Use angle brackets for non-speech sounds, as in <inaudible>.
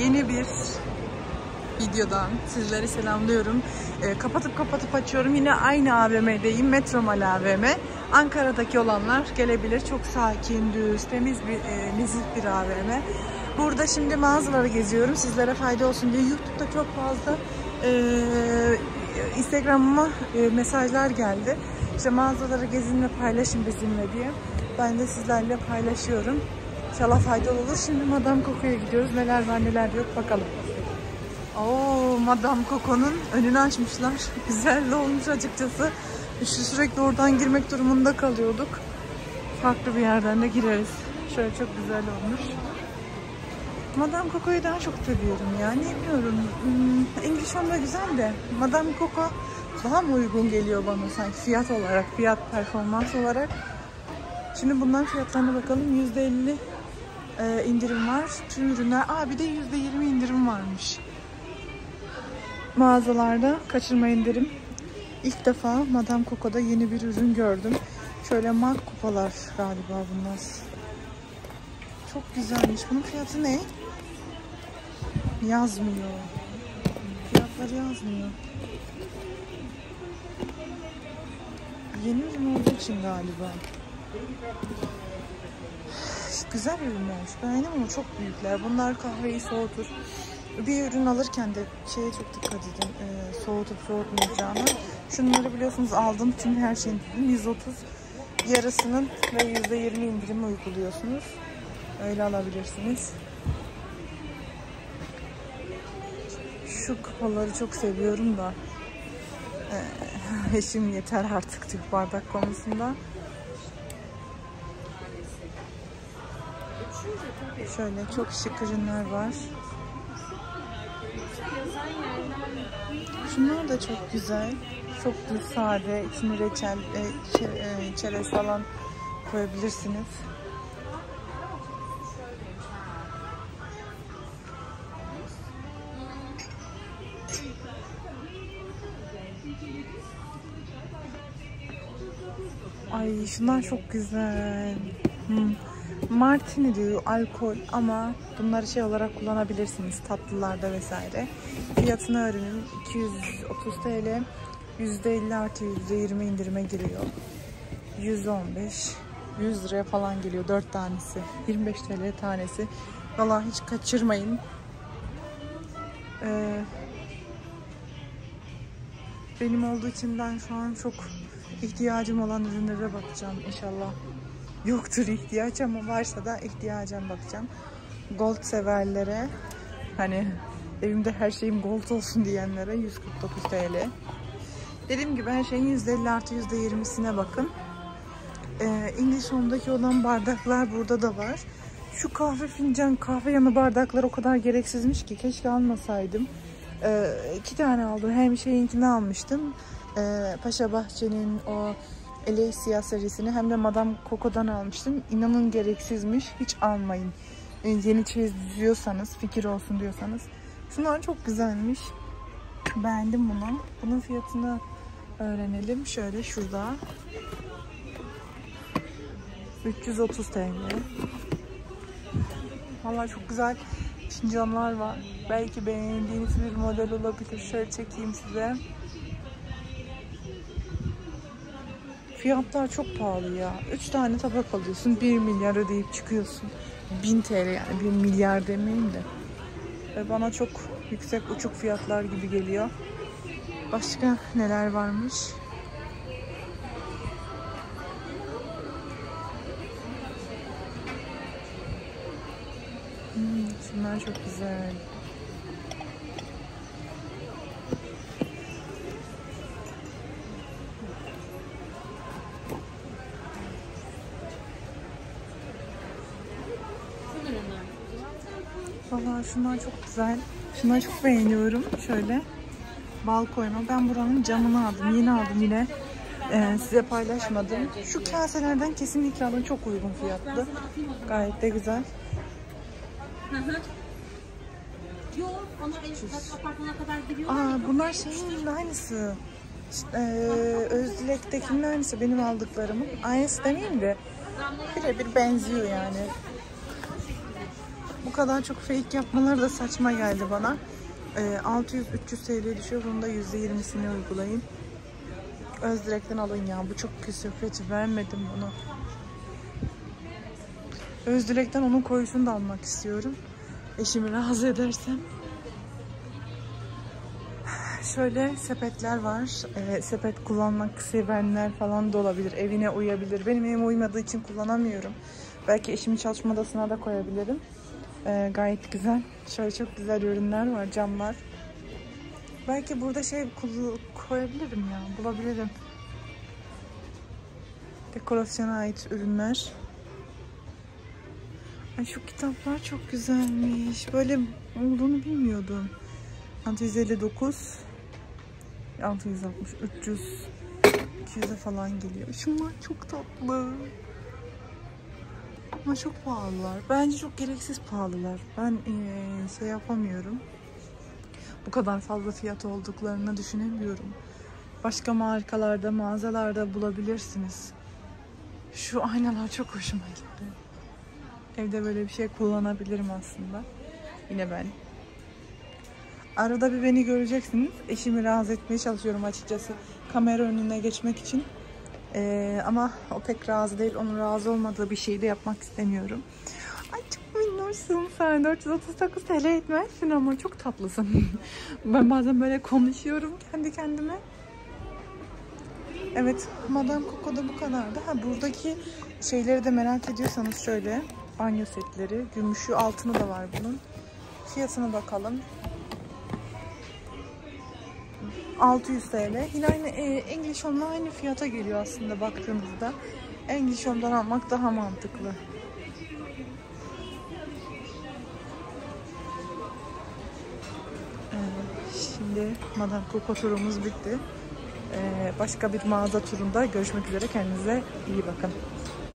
yeni bir videodan sizleri selamlıyorum. Ee, kapatıp kapatıp açıyorum. Yine aynı AVM'deyim. Metromal AVM. Ankara'daki olanlar gelebilir. Çok sakin, düz, temiz bir, e, nezih bir AVM. Burada şimdi mağazaları geziyorum. Sizlere fayda olsun diye. YouTube'da çok fazla e, Instagram'ıma e, mesajlar geldi. İşte mağazaları gezin ve paylaşın bizimle diye. Ben de sizlerle paylaşıyorum. İnşallah faydalı olur. Şimdi Madame Coco'ya gidiyoruz. Neler var neler yok bakalım. Oo, Madame Coco'nun önünü açmışlar. <laughs> Güzel olmuş açıkçası. İşte sürekli oradan girmek durumunda kalıyorduk. Farklı bir yerden de gireriz. Şöyle çok güzel olmuş. Madame Coco'yu daha çok seviyorum ya. Ne bilmiyorum. Hmm, English güzel de Madame Coco daha mı uygun geliyor bana sanki fiyat olarak, fiyat performans olarak. Şimdi bunların fiyatlarına bakalım. %50 e, indirim var. Tüm ürünler. Aa bir de %20 indirim varmış. Mağazalarda kaçırma indirim. İlk defa Madame Coco'da yeni bir ürün gördüm. Şöyle mat kupalar galiba bunlar. Çok güzelmiş. Bunun fiyatı ne? Yazmıyor. Fiyatları yazmıyor. Yeni ürün olduğu için galiba. Güzel ürünler. Beğendim ama çok büyükler. Bunlar kahveyi soğutur. Bir ürün alırken de şeye çok dikkat edin. E, soğutup soğutmayacağına. Şunları biliyorsunuz aldım. Tüm her şeyin 130 yarısının ve %20 indirimi uyguluyorsunuz. Öyle alabilirsiniz. Şu kapaları çok seviyorum da e, <laughs> eşim yeter artık diyor bardak konusunda. Şöyle çok şık ürünler var. Şunlar da çok güzel. Çok sade. İçine reçel, e, e, çerez falan koyabilirsiniz. Ay şunlar çok güzel. Hmm. Martini diyor alkol ama bunları şey olarak kullanabilirsiniz tatlılarda vesaire. Fiyatını öğrenin 230 TL %50 artı %20 indirime giriyor. 115 100 liraya falan geliyor 4 tanesi 25 TL tanesi Valla hiç kaçırmayın ee, benim olduğu için ben şu an çok ihtiyacım olan ürünlere bakacağım inşallah yoktur ihtiyaç ama varsa da ihtiyacım bakacağım. Gold severlere hani evimde her şeyim gold olsun diyenlere 149 TL. Dediğim gibi her şeyin %50 artı %20'sine bakın. Ee, English Home'daki olan bardaklar burada da var. Şu kahve fincan, kahve yanı bardaklar o kadar gereksizmiş ki keşke almasaydım. Ee, iki tane aldım. Hem şeyinkini almıştım. Ee, Paşa Bahçe'nin o Elesia serisini hem de Madame Coco'dan almıştım. İnanın gereksizmiş. Hiç almayın. Ee, yeni çiziyorsanız, fikir olsun diyorsanız. Şunlar çok güzelmiş. Beğendim bunu. Bunun fiyatını öğrenelim. Şöyle şurada. 330 TL. Vallahi çok güzel fincanlar var. Belki beğendiğiniz bir model olabilir. Şöyle çekeyim size. Fiyatlar çok pahalı ya. 3 tane tabak alıyorsun. 1 milyar ödeyip çıkıyorsun. 1000 TL yani 1 milyar demeyeyim de. Ve bana çok yüksek uçuk fiyatlar gibi geliyor. Başka neler varmış? Hmm, şunlar çok güzel. Valla şunlar çok güzel. Şunları çok beğeniyorum. Şöyle bal koyma. Ben buranın camını aldım. Yeni aldım yine. Ee, size paylaşmadım. Şu kaselerden kesinlikle alın. Çok uygun fiyatlı. Gayet de güzel. Aa bunlar şeyin aynısı. Ee, Özdilek'tekinin aynısı benim aldıklarımın. Aynısı demeyeyim de birebir benziyor yani. Bu kadar çok fake yapmaları da saçma geldi bana. Ee, 600-300 TL düşüyor. Bunun da %20'sini uygulayın. Özdirek'ten alın ya. Bu çok kötü. kötü. Vermedim bunu. Özdilek'ten onun koyusunu da almak istiyorum. Eşimi razı edersem. Şöyle sepetler var. Ee, sepet kullanmak sevenler falan da olabilir. Evine uyabilir. Benim evime uymadığı için kullanamıyorum. Belki eşimi çalışma odasına da koyabilirim. Ee, gayet güzel. Şöyle çok güzel ürünler var. Camlar. Belki burada şey koyabilirim ya. Bulabilirim. Dekorasyona ait ürünler. Ay şu kitaplar çok güzelmiş. Böyle olduğunu bilmiyordum. 659 660 300 200'e falan geliyor. Şunlar çok tatlı. Ama çok pahalılar. Bence çok gereksiz pahalılar. Ben eee, şey yapamıyorum. Bu kadar fazla fiyat olduklarını düşünemiyorum. Başka markalarda, mağazalarda bulabilirsiniz. Şu aynalar çok hoşuma gitti. Evde böyle bir şey kullanabilirim aslında. Yine ben. Arada bir beni göreceksiniz. Eşimi razı etmeye çalışıyorum açıkçası. Kamera önüne geçmek için. Ee, ama o pek razı değil. Onun razı olmadığı bir şeyi de yapmak istemiyorum. Ay çok minnoşsun sen. 439 TL etmezsin ama çok tatlısın. <laughs> ben bazen böyle konuşuyorum kendi kendime. Evet, Madame Coco'da bu kadardı. Ha buradaki şeyleri de merak ediyorsanız şöyle banyo setleri, gümüşü, altını da var bunun. Fiyatına bakalım. 600 TL. Yine aynı e, English Home'la aynı fiyata geliyor aslında baktığınızda. English Home'dan almak daha mantıklı. Şimdi Madame Coco turumuz bitti. Ee, başka bir mağaza turunda görüşmek üzere. Kendinize iyi bakın.